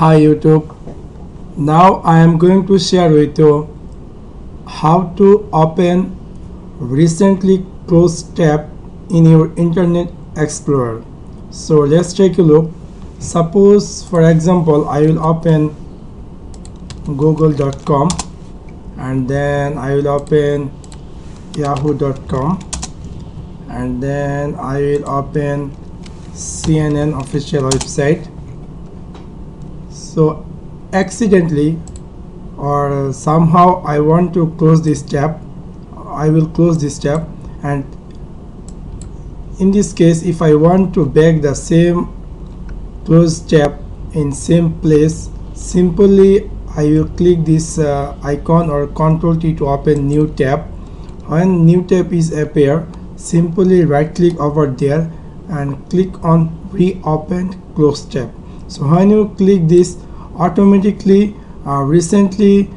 Hi YouTube. Now I am going to share with you how to open recently closed tab in your Internet Explorer. So let's take a look. Suppose for example I will open google.com and then I will open yahoo.com and then I will open CNN official website so accidentally or somehow I want to close this tab I will close this tab and in this case if I want to back the same close tab in same place simply I will click this uh, icon or control T to open new tab. When new tab is appear simply right click over there and click on reopen close tab so when you click this automatically uh, recently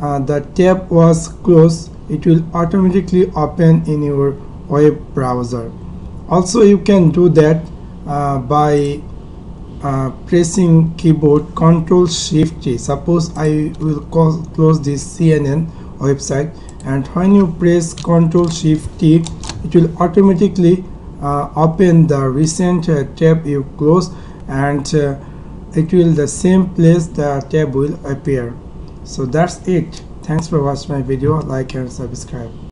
uh, the tab was closed it will automatically open in your web browser also you can do that uh, by uh, pressing keyboard Ctrl Shift T. Suppose I will close this CNN website and when you press Ctrl Shift T it will automatically uh, open the recent uh, tab you close and it will the same place the tab will appear so that's it. Thanks for watching my video. Like and subscribe